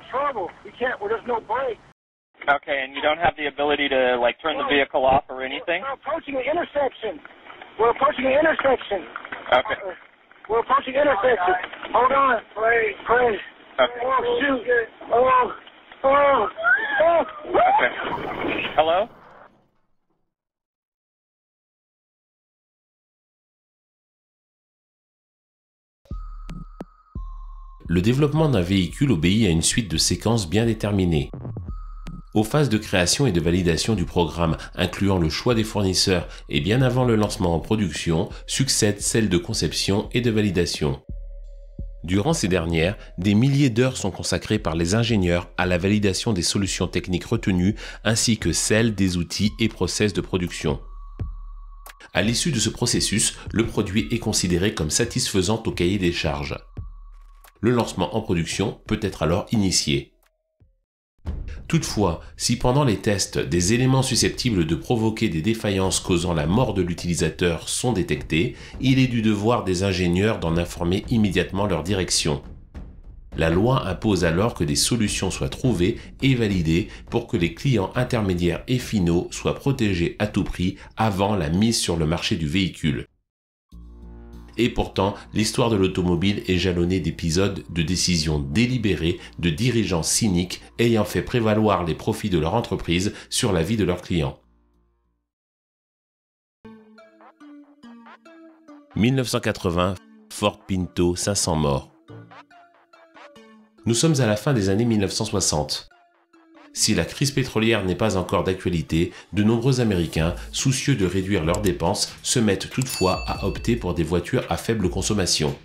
in trouble. We can't. Well, there's no brake. Okay, and you don't have the ability to like turn the vehicle off or anything? We're approaching the intersection. We're approaching the intersection. Okay. Uh, We're approaching the intersection. Hold on. Pray. Pray. Okay. Oh, shoot. Oh. Oh. Oh. Okay. Hello? Le développement d'un véhicule obéit à une suite de séquences bien déterminées. Aux phases de création et de validation du programme, incluant le choix des fournisseurs et bien avant le lancement en production, succèdent celles de conception et de validation. Durant ces dernières, des milliers d'heures sont consacrées par les ingénieurs à la validation des solutions techniques retenues ainsi que celles des outils et process de production. À l'issue de ce processus, le produit est considéré comme satisfaisant au cahier des charges. Le lancement en production peut être alors initié. Toutefois, si pendant les tests des éléments susceptibles de provoquer des défaillances causant la mort de l'utilisateur sont détectés, il est du devoir des ingénieurs d'en informer immédiatement leur direction. La loi impose alors que des solutions soient trouvées et validées pour que les clients intermédiaires et finaux soient protégés à tout prix avant la mise sur le marché du véhicule. Et pourtant, l'histoire de l'automobile est jalonnée d'épisodes de décisions délibérées de dirigeants cyniques ayant fait prévaloir les profits de leur entreprise sur la vie de leurs clients. 1980, Ford Pinto, 500 morts. Nous sommes à la fin des années 1960. Si la crise pétrolière n'est pas encore d'actualité, de nombreux Américains, soucieux de réduire leurs dépenses, se mettent toutefois à opter pour des voitures à faible consommation.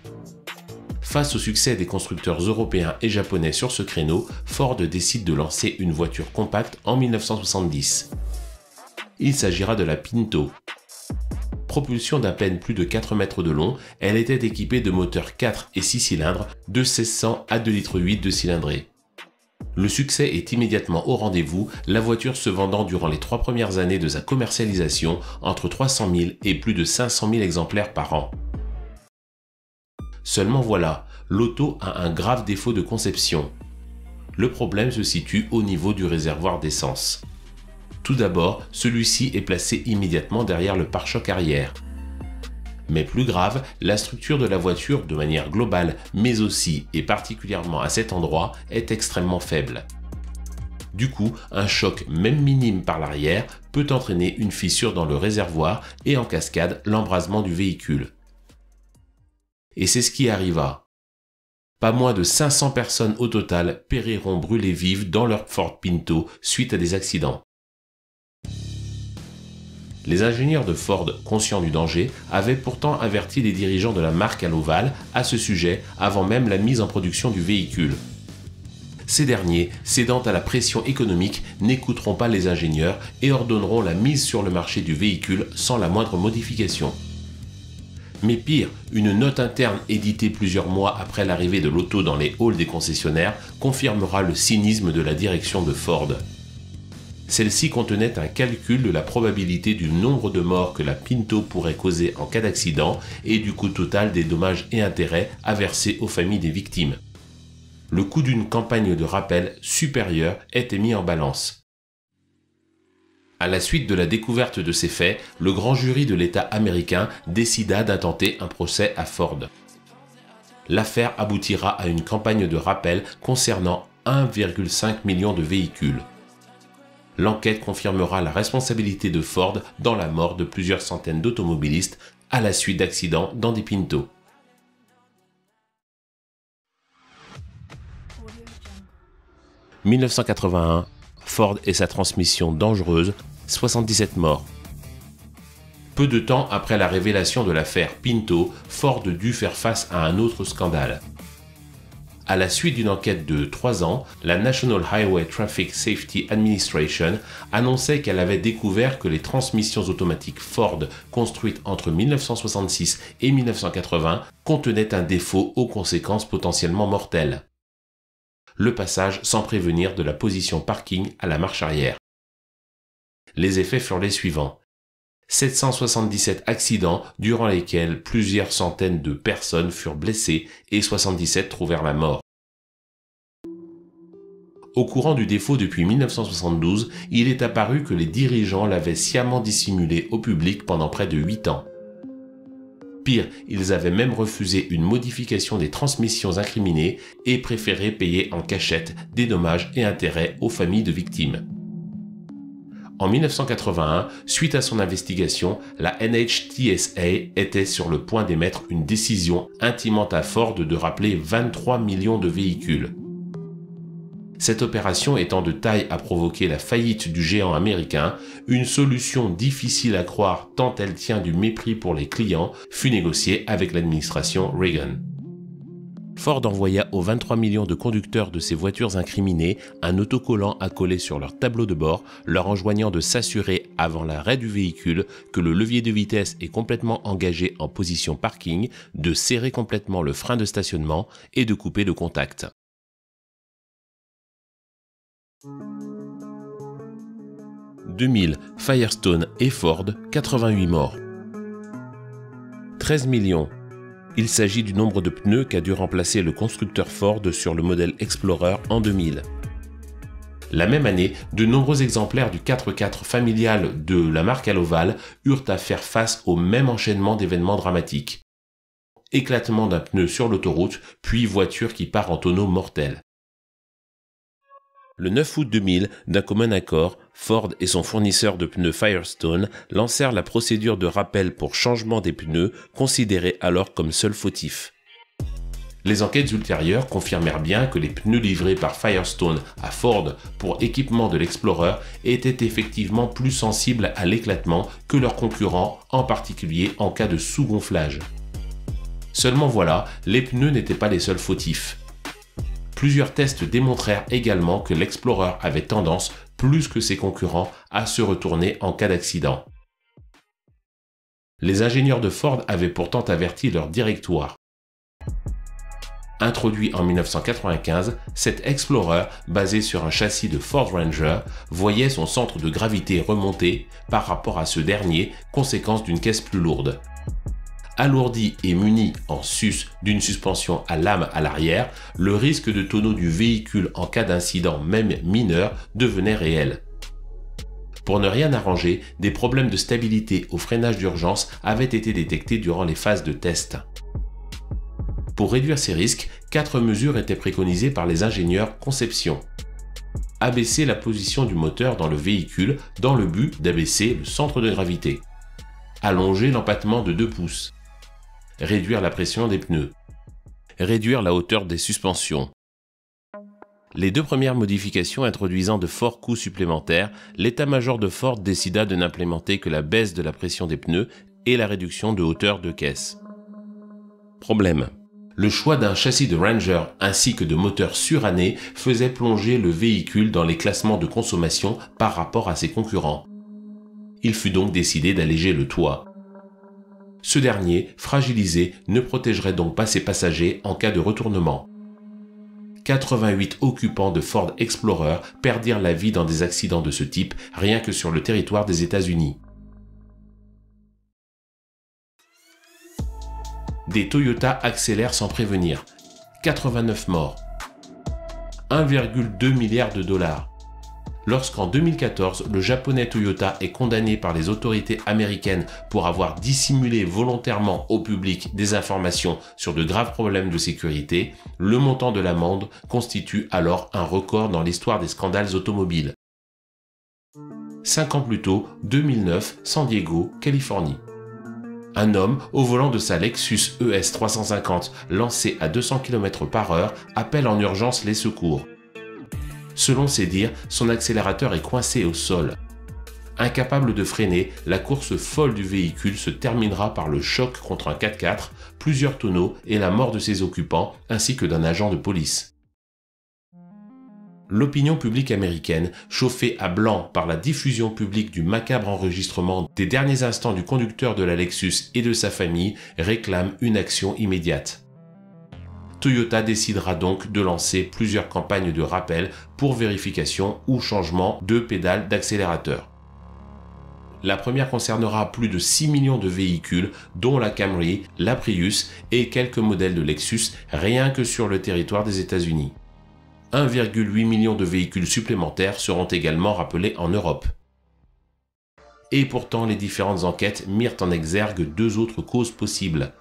Face au succès des constructeurs européens et japonais sur ce créneau, Ford décide de lancer une voiture compacte en 1970. Il s'agira de la Pinto. Propulsion d'à peine plus de 4 mètres de long, elle était équipée de moteurs 4 et 6 cylindres de 1600 à 2,8 litres de cylindrée. Le succès est immédiatement au rendez-vous, la voiture se vendant durant les trois premières années de sa commercialisation entre 300 000 et plus de 500 000 exemplaires par an. Seulement voilà, l'auto a un grave défaut de conception. Le problème se situe au niveau du réservoir d'essence. Tout d'abord, celui-ci est placé immédiatement derrière le pare-choc arrière. Mais plus grave, la structure de la voiture de manière globale, mais aussi et particulièrement à cet endroit, est extrêmement faible. Du coup, un choc même minime par l'arrière peut entraîner une fissure dans le réservoir et en cascade l'embrasement du véhicule. Et c'est ce qui arriva. Pas moins de 500 personnes au total périront brûlées vives dans leur Ford Pinto suite à des accidents. Les ingénieurs de Ford, conscients du danger, avaient pourtant averti les dirigeants de la marque à l'Oval à ce sujet avant même la mise en production du véhicule. Ces derniers, cédant à la pression économique, n'écouteront pas les ingénieurs et ordonneront la mise sur le marché du véhicule sans la moindre modification. Mais pire, une note interne éditée plusieurs mois après l'arrivée de l'auto dans les halls des concessionnaires confirmera le cynisme de la direction de Ford. Celle-ci contenait un calcul de la probabilité du nombre de morts que la Pinto pourrait causer en cas d'accident et du coût total des dommages et intérêts à verser aux familles des victimes. Le coût d'une campagne de rappel supérieure était mis en balance. À la suite de la découverte de ces faits, le grand jury de l'État américain décida d'intenter un procès à Ford. L'affaire aboutira à une campagne de rappel concernant 1,5 million de véhicules l'enquête confirmera la responsabilité de Ford dans la mort de plusieurs centaines d'automobilistes à la suite d'accidents dans des Pinto. « 1981, Ford et sa transmission dangereuse, 77 morts. Peu de temps après la révélation de l'affaire Pinto, Ford dut faire face à un autre scandale. À la suite d'une enquête de trois ans, la National Highway Traffic Safety Administration annonçait qu'elle avait découvert que les transmissions automatiques Ford construites entre 1966 et 1980 contenaient un défaut aux conséquences potentiellement mortelles. Le passage sans prévenir de la position parking à la marche arrière. Les effets furent les suivants. 777 accidents durant lesquels plusieurs centaines de personnes furent blessées et 77 trouvèrent la mort. Au courant du défaut depuis 1972, il est apparu que les dirigeants l'avaient sciemment dissimulé au public pendant près de 8 ans. Pire, ils avaient même refusé une modification des transmissions incriminées et préféré payer en cachette des dommages et intérêts aux familles de victimes. En 1981, suite à son investigation, la NHTSA était sur le point d'émettre une décision intimant à Ford de rappeler 23 millions de véhicules. Cette opération étant de taille à provoquer la faillite du géant américain, une solution difficile à croire tant elle tient du mépris pour les clients fut négociée avec l'administration Reagan. Ford envoya aux 23 millions de conducteurs de ces voitures incriminées un autocollant à coller sur leur tableau de bord, leur enjoignant de s'assurer avant l'arrêt du véhicule que le levier de vitesse est complètement engagé en position parking, de serrer complètement le frein de stationnement et de couper le contact. 2000, Firestone et Ford, 88 morts. 13 millions, il s'agit du nombre de pneus qu'a dû remplacer le constructeur Ford sur le modèle Explorer en 2000. La même année, de nombreux exemplaires du 4x4 familial de la marque Aloval eurent à faire face au même enchaînement d'événements dramatiques. Éclatement d'un pneu sur l'autoroute, puis voiture qui part en tonneau mortel. Le 9 août 2000, d'un commun accord, Ford et son fournisseur de pneus Firestone lancèrent la procédure de rappel pour changement des pneus, considérés alors comme seul fautif. Les enquêtes ultérieures confirmèrent bien que les pneus livrés par Firestone à Ford pour équipement de l'Explorer étaient effectivement plus sensibles à l'éclatement que leurs concurrents, en particulier en cas de sous-gonflage. Seulement voilà, les pneus n'étaient pas les seuls fautifs. Plusieurs tests démontrèrent également que l'Explorer avait tendance, plus que ses concurrents, à se retourner en cas d'accident. Les ingénieurs de Ford avaient pourtant averti leur directoire. Introduit en 1995, cet Explorer, basé sur un châssis de Ford Ranger, voyait son centre de gravité remonter par rapport à ce dernier, conséquence d'une caisse plus lourde alourdi et muni en sus d'une suspension à lame à l'arrière, le risque de tonneau du véhicule en cas d'incident même mineur devenait réel. Pour ne rien arranger, des problèmes de stabilité au freinage d'urgence avaient été détectés durant les phases de test. Pour réduire ces risques, quatre mesures étaient préconisées par les ingénieurs conception. Abaisser la position du moteur dans le véhicule dans le but d'abaisser le centre de gravité. Allonger l'empattement de 2 pouces réduire la pression des pneus, réduire la hauteur des suspensions. Les deux premières modifications introduisant de forts coûts supplémentaires, l'état-major de Ford décida de n'implémenter que la baisse de la pression des pneus et la réduction de hauteur de caisse. Problème. Le choix d'un châssis de Ranger ainsi que de moteurs surannés faisait plonger le véhicule dans les classements de consommation par rapport à ses concurrents. Il fut donc décidé d'alléger le toit. Ce dernier, fragilisé, ne protégerait donc pas ses passagers en cas de retournement. 88 occupants de Ford Explorer perdirent la vie dans des accidents de ce type rien que sur le territoire des États-Unis. Des Toyota accélèrent sans prévenir. 89 morts. 1,2 milliard de dollars lorsqu'en 2014, le japonais Toyota est condamné par les autorités américaines pour avoir dissimulé volontairement au public des informations sur de graves problèmes de sécurité, le montant de l'amende constitue alors un record dans l'histoire des scandales automobiles. Cinq ans plus tôt, 2009, San Diego, Californie. Un homme, au volant de sa Lexus ES 350 lancé à 200 km par heure, appelle en urgence les secours. Selon ses dires, son accélérateur est coincé au sol. Incapable de freiner, la course folle du véhicule se terminera par le choc contre un 4x4, plusieurs tonneaux et la mort de ses occupants ainsi que d'un agent de police. L'opinion publique américaine, chauffée à blanc par la diffusion publique du macabre enregistrement des derniers instants du conducteur de la Lexus et de sa famille, réclame une action immédiate. Toyota décidera donc de lancer plusieurs campagnes de rappel pour vérification ou changement de pédale d'accélérateur. La première concernera plus de 6 millions de véhicules, dont la Camry, la Prius et quelques modèles de Lexus, rien que sur le territoire des États-Unis. 1,8 million de véhicules supplémentaires seront également rappelés en Europe. Et pourtant, les différentes enquêtes mirent en exergue deux autres causes possibles.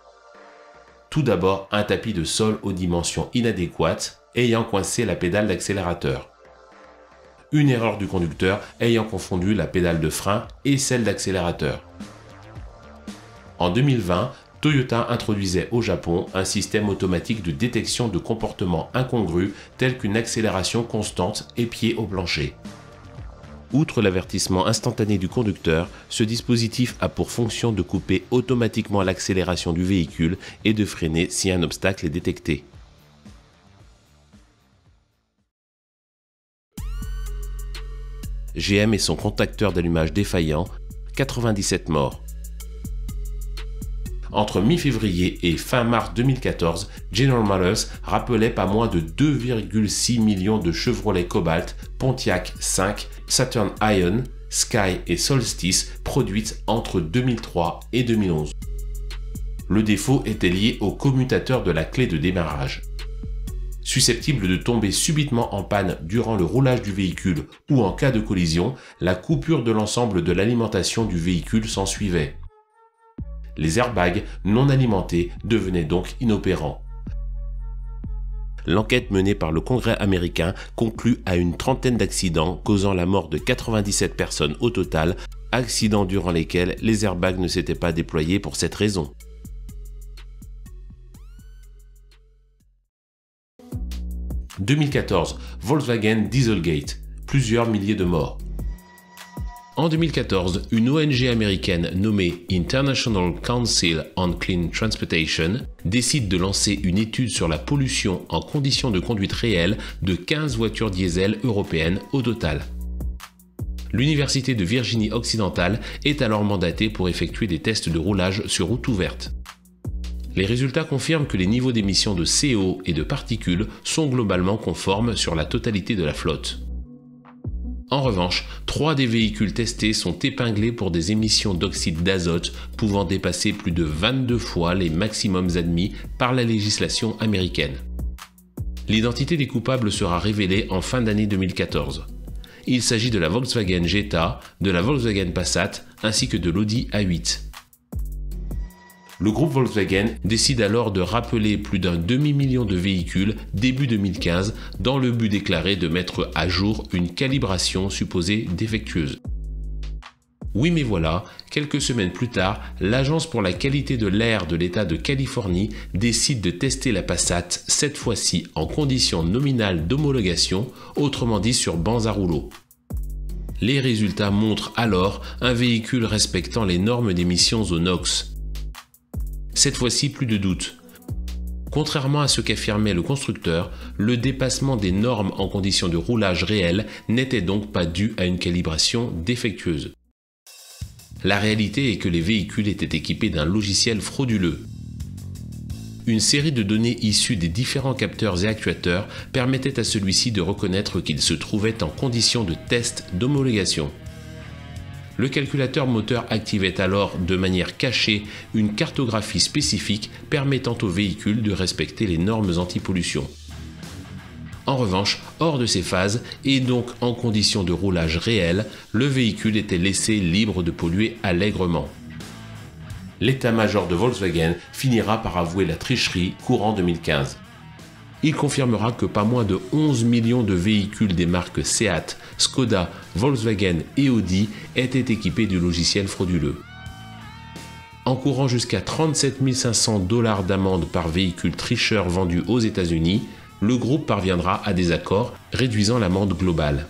Tout d'abord, un tapis de sol aux dimensions inadéquates ayant coincé la pédale d'accélérateur. Une erreur du conducteur ayant confondu la pédale de frein et celle d'accélérateur. En 2020, Toyota introduisait au Japon un système automatique de détection de comportements incongrus tels qu'une accélération constante et pied au plancher. Outre l'avertissement instantané du conducteur, ce dispositif a pour fonction de couper automatiquement l'accélération du véhicule et de freiner si un obstacle est détecté. GM et son contacteur d'allumage défaillant, 97 morts. Entre mi-février et fin mars 2014, General Motors rappelait pas moins de 2,6 millions de Chevrolet Cobalt, Pontiac 5, Saturn Ion, Sky et Solstice produites entre 2003 et 2011. Le défaut était lié au commutateur de la clé de démarrage. Susceptible de tomber subitement en panne durant le roulage du véhicule ou en cas de collision, la coupure de l'ensemble de l'alimentation du véhicule s'ensuivait. Les airbags non alimentés devenaient donc inopérants. L'enquête menée par le Congrès américain conclut à une trentaine d'accidents causant la mort de 97 personnes au total, accidents durant lesquels les airbags ne s'étaient pas déployés pour cette raison. 2014, Volkswagen Dieselgate, plusieurs milliers de morts. En 2014, une ONG américaine nommée International Council on Clean Transportation décide de lancer une étude sur la pollution en conditions de conduite réelle de 15 voitures diesel européennes au total. L'Université de Virginie occidentale est alors mandatée pour effectuer des tests de roulage sur route ouverte. Les résultats confirment que les niveaux d'émissions de CO et de particules sont globalement conformes sur la totalité de la flotte. En revanche, trois des véhicules testés sont épinglés pour des émissions d'oxyde d'azote pouvant dépasser plus de 22 fois les maximums admis par la législation américaine. L'identité des coupables sera révélée en fin d'année 2014. Il s'agit de la Volkswagen Jetta, de la Volkswagen Passat ainsi que de l'Audi A8. Le groupe Volkswagen décide alors de rappeler plus d'un demi-million de véhicules début 2015 dans le but déclaré de mettre à jour une calibration supposée défectueuse. Oui mais voilà, quelques semaines plus tard, l'Agence pour la qualité de l'air de l'État de Californie décide de tester la Passat, cette fois-ci en conditions nominales d'homologation, autrement dit sur bancs à rouleaux. Les résultats montrent alors un véhicule respectant les normes d'émissions au NOx, cette fois-ci, plus de doute. Contrairement à ce qu'affirmait le constructeur, le dépassement des normes en conditions de roulage réel n'était donc pas dû à une calibration défectueuse. La réalité est que les véhicules étaient équipés d'un logiciel frauduleux. Une série de données issues des différents capteurs et actuateurs permettait à celui-ci de reconnaître qu'il se trouvait en condition de test d'homologation. Le calculateur moteur activait alors de manière cachée une cartographie spécifique permettant au véhicule de respecter les normes anti-pollution. En revanche, hors de ces phases et donc en conditions de roulage réel, le véhicule était laissé libre de polluer allègrement. L'état-major de Volkswagen finira par avouer la tricherie courant 2015 il confirmera que pas moins de 11 millions de véhicules des marques Seat, Skoda, Volkswagen et Audi étaient équipés du logiciel frauduleux. Encourant jusqu'à 37 500 dollars d'amende par véhicule tricheur vendu aux États-Unis, le groupe parviendra à des accords réduisant l'amende globale.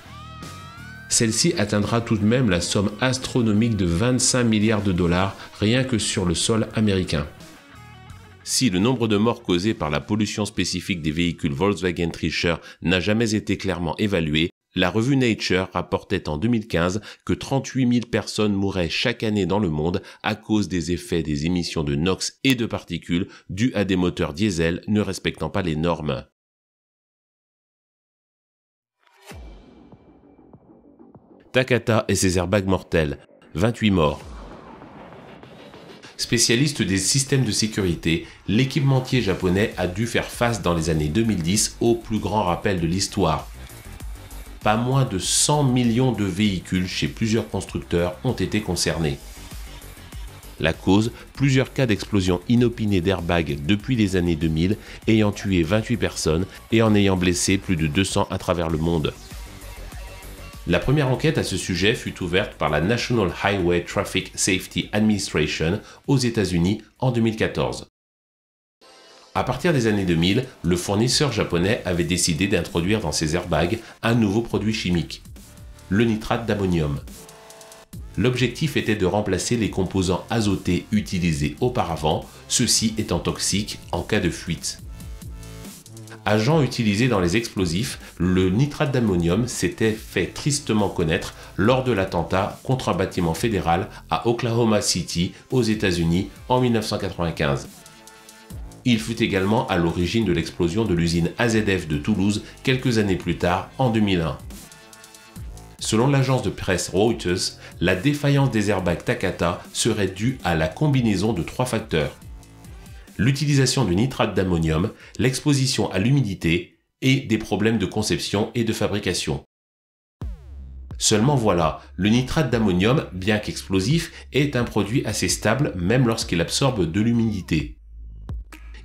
Celle-ci atteindra tout de même la somme astronomique de 25 milliards de dollars rien que sur le sol américain. Si le nombre de morts causés par la pollution spécifique des véhicules Volkswagen Tricher n'a jamais été clairement évalué, la revue Nature rapportait en 2015 que 38 000 personnes mouraient chaque année dans le monde à cause des effets des émissions de NOx et de particules dues à des moteurs diesel ne respectant pas les normes. Takata et ses airbags mortels, 28 morts. Spécialiste des systèmes de sécurité, l'équipementier japonais a dû faire face dans les années 2010 au plus grand rappel de l'histoire. Pas moins de 100 millions de véhicules chez plusieurs constructeurs ont été concernés. La cause, plusieurs cas d'explosion inopinée d'airbags depuis les années 2000, ayant tué 28 personnes et en ayant blessé plus de 200 à travers le monde. La première enquête à ce sujet fut ouverte par la National Highway Traffic Safety Administration aux États-Unis en 2014. À partir des années 2000, le fournisseur japonais avait décidé d'introduire dans ses airbags un nouveau produit chimique, le nitrate d'ammonium. L'objectif était de remplacer les composants azotés utilisés auparavant, ceux-ci étant toxiques en cas de fuite. Agent utilisé dans les explosifs, le nitrate d'ammonium s'était fait tristement connaître lors de l'attentat contre un bâtiment fédéral à Oklahoma City, aux États-Unis, en 1995. Il fut également à l'origine de l'explosion de l'usine AZF de Toulouse quelques années plus tard, en 2001. Selon l'agence de presse Reuters, la défaillance des airbags Takata serait due à la combinaison de trois facteurs. L'utilisation du nitrate d'ammonium, l'exposition à l'humidité et des problèmes de conception et de fabrication. Seulement voilà, le nitrate d'ammonium, bien qu'explosif, est un produit assez stable même lorsqu'il absorbe de l'humidité.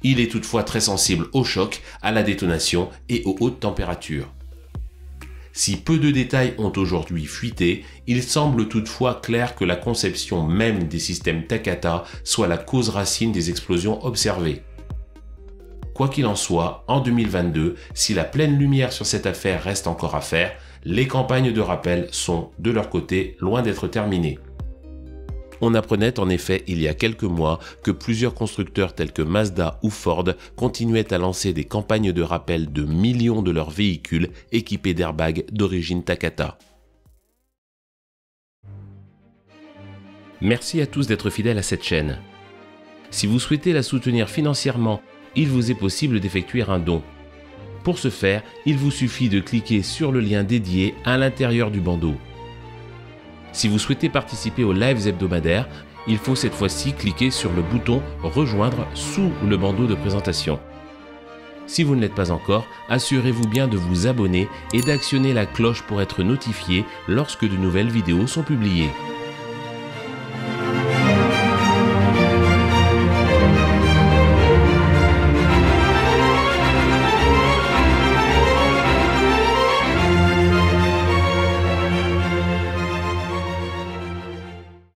Il est toutefois très sensible au choc, à la détonation et aux hautes températures. Si peu de détails ont aujourd'hui fuité, il semble toutefois clair que la conception même des systèmes Takata soit la cause racine des explosions observées. Quoi qu'il en soit, en 2022, si la pleine lumière sur cette affaire reste encore à faire, les campagnes de rappel sont, de leur côté, loin d'être terminées. On apprenait en effet il y a quelques mois que plusieurs constructeurs tels que Mazda ou Ford continuaient à lancer des campagnes de rappel de millions de leurs véhicules équipés d'airbags d'origine Takata. Merci à tous d'être fidèles à cette chaîne. Si vous souhaitez la soutenir financièrement, il vous est possible d'effectuer un don. Pour ce faire, il vous suffit de cliquer sur le lien dédié à l'intérieur du bandeau. Si vous souhaitez participer aux lives hebdomadaires, il faut cette fois-ci cliquer sur le bouton Rejoindre sous le bandeau de présentation. Si vous ne l'êtes pas encore, assurez-vous bien de vous abonner et d'actionner la cloche pour être notifié lorsque de nouvelles vidéos sont publiées.